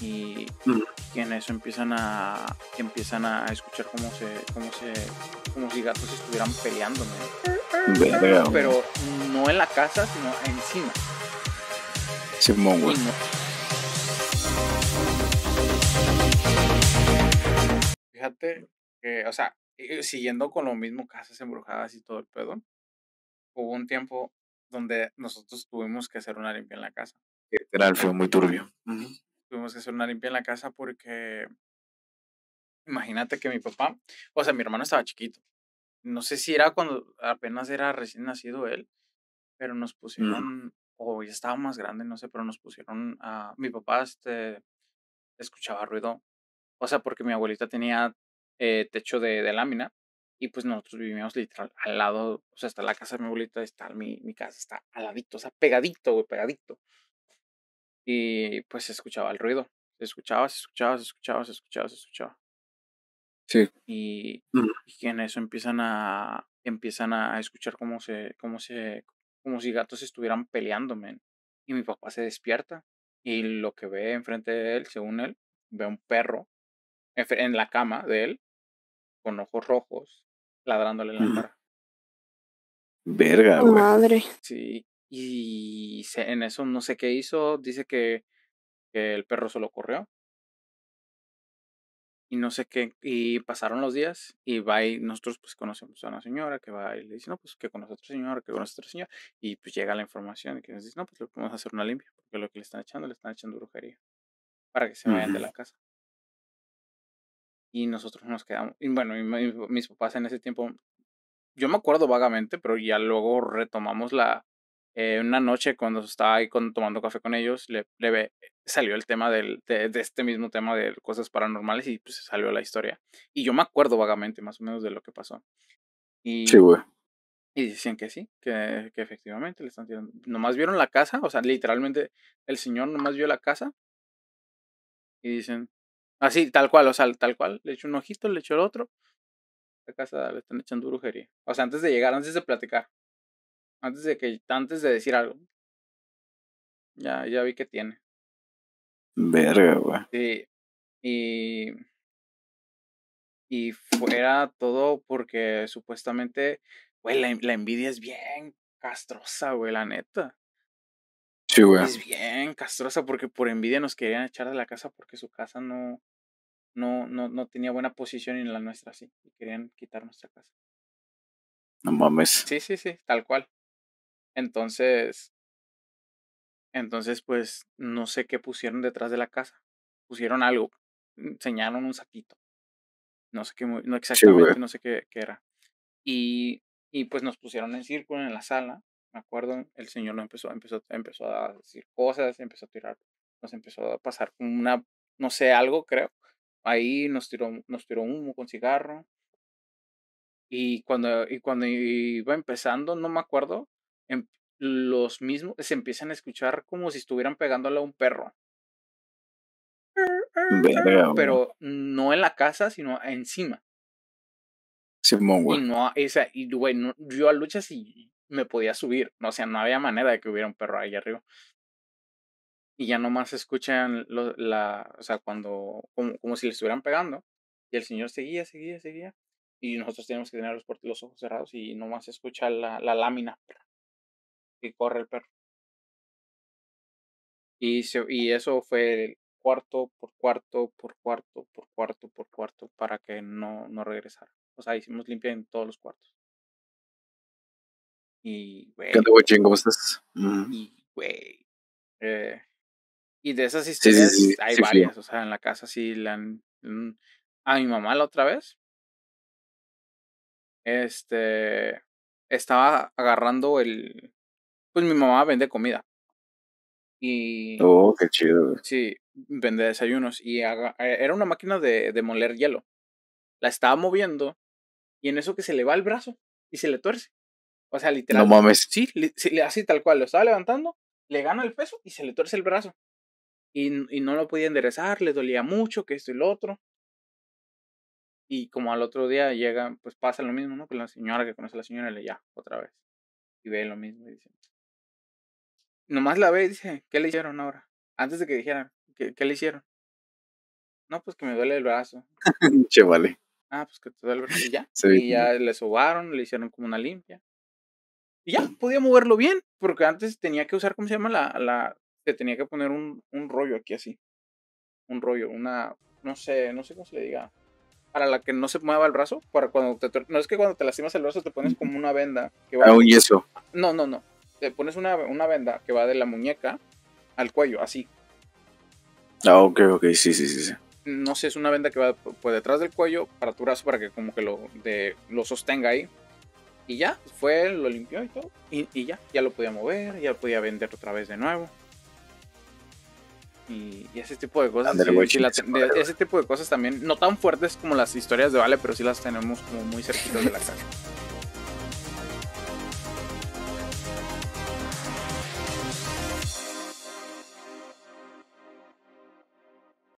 Y, Mm. y en eso empiezan a empiezan a escuchar cómo se cómo se como si gatos estuvieran peleando pero no en la casa sino encima Simón, güey. No- Fíjate que, o sea, siguiendo con lo mismo, casas embrujadas y todo el pedo, hubo un tiempo donde nosotros tuvimos que hacer una limpia en la casa. Literal, fue muy turbio. Ujú. Tuvimos que hacer una limpia en la casa porque, imagínate que mi papá, o sea, mi hermano estaba chiquito. No sé si era cuando apenas era recién nacido él, pero nos pusieron, o ya estaba más grande, no sé, pero nos pusieron a, mi papá, este, escuchaba ruido. O sea, porque mi abuelita tenía eh, techo de, de lámina y pues nosotros vivíamos literal al lado, o sea, está la casa de mi abuelita, está mi, mi casa, está al ladito, o sea, pegadito, güey, pegadito. Y pues se escuchaba el ruido, se escuchaba, se escuchaba, se escuchaba, se escuchaba, se escuchaba. Sí. Y, Mm. y en eso empiezan a, empiezan a escuchar cómo se, cómo se, como si gatos estuvieran peleando, men. Y mi papá se despierta y lo que ve enfrente de él, según él, ve un perro en la cama de él, con ojos rojos, ladrándole en la cara. Verga, güey. Madre. Sí, y se- en eso no sé qué hizo, dice que, que el perro solo corrió. Y no sé qué, y pasaron los días y va y nosotros pues conocemos a una señora que va y le dice, no, pues que conoce a otra señora, que conoce a otra señora. Y pues llega la información y que nos dice, no, pues le vamos a hacer una limpia, porque lo que le están echando, le están echando brujería, para que se vayan de la casa. Y nosotros nos quedamos, y bueno, mis papás en ese tiempo, yo me acuerdo vagamente, pero ya luego retomamos la, eh, una noche cuando estaba ahí con- tomando café con ellos, le, le ve- salió el tema del, de, de este mismo tema de cosas paranormales y pues salió la historia. Y yo me acuerdo vagamente más o menos de lo que pasó. Y, Sí, güey. y decían que sí, que, que efectivamente le están tirando. Nomás vieron la casa, o sea, literalmente el señor nomás vio la casa y dicen, así, tal cual, o sea, tal cual, le echó un ojito, le echó el otro. La casa le están echando brujería. O sea, antes de llegar, antes de platicar, antes de que, antes de decir algo, ya, ya vi que tiene. Verga, güey. Sí, y, y fuera todo porque supuestamente, güey, la, la envidia es bien castrosa, güey, la neta. Sí, güey. Es bien castrosa porque por envidia nos querían echar de la casa porque su casa no, no, no, no tenía buena posición y la nuestra sí. Y querían quitar nuestra casa. No mames. Sí, sí, sí, tal cual. Entonces, entonces, pues, no sé qué pusieron detrás de la casa. Pusieron algo, enseñaron un saquito. No sé qué, no exactamente, no sé qué, qué era. Y, y pues nos pusieron en círculo en la sala. Me acuerdo, el señor no empezó, empezó, empezó a decir cosas, empezó a tirar, nos empezó a pasar como una, no sé, algo, creo. Ahí nos tiró, nos tiró humo con cigarro. Y cuando, y cuando iba empezando, no me acuerdo, em- los mismos se empiezan a escuchar como si estuvieran pegándole a un perro. Verga. Pero no en la casa, sino encima. Simón, Y güey. no, esa, y güey, no- yo a luchas y me podía subir. O sea, no había manera de que hubiera un perro ahí arriba. Y ya nomás escuchan lo- la, o sea, cuando, como, como si le estuvieran pegando. Y el señor seguía, seguía, seguía. Y nosotros teníamos que tener los ojos cerrados y nomás se escucha la, la lámina. Y corre el perro. Y, se- y eso fue cuarto por cuarto, por cuarto, por cuarto, por cuarto, para que no, no regresara. O sea, hicimos limpia en todos los cuartos. Y, güey, ¿Qué güey? ¿Cómo estás? Y, güey. eh, y de esas sí, historias sí, hay varias. O sea, en la casa sí la han. mm, A mi mamá la otra vez. Este. Estaba agarrando el. Pues mi mamá vende comida. Y. Oh, qué chido. Sí, vende desayunos. Y eh, era una máquina de, de moler hielo. La estaba moviendo. Y en eso que se le va el brazo. Y se le tuerce. O sea, literal. No mames. Sí, li- sí, li- así tal cual. Lo estaba levantando, le gana el peso y se le tuerce el brazo. Y, y no lo podía enderezar, le dolía mucho, que esto y lo otro. Y como al otro día llega, pues pasa lo mismo, ¿no? Con la señora que conoce a la señora, le ya, otra vez. Y ve lo mismo y dice. Nomás la ve y dice, ¿qué le hicieron ahora? Antes de que dijeran, ¿qué, qué le hicieron? No, pues que me duele el brazo. che, vale. Ah, pues que te duele el brazo. Y ya. Sí. Y ya le sobaron, le hicieron como una limpia. Y ya, podía moverlo bien, porque antes tenía que usar, ¿cómo se llama? La, la, te tenía que poner un, un rollo aquí así. Un rollo, una, no sé, no sé cómo se le diga. Para la que no se mueva el brazo, para cuando te, no es que cuando te lastimas el brazo te pones como una venda que va Ah, un yeso. no, no, no. Te pones una, una venda que va de la muñeca al cuello, así. Ah, ok, ok, sí, sí, sí. sí. No sé, es una venda que va por por detrás del cuello para tu brazo para que como que lo, de, lo sostenga ahí. Y ya, fue, lo limpió y todo. Y, y ya, ya lo podía mover, ya lo podía vender otra vez de nuevo. Y, y ese tipo de cosas. Sí- sí la de- ese tipo de cosas también, no tan fuertes como las historias de Vale, pero sí las tenemos como muy cerquitas de la casa.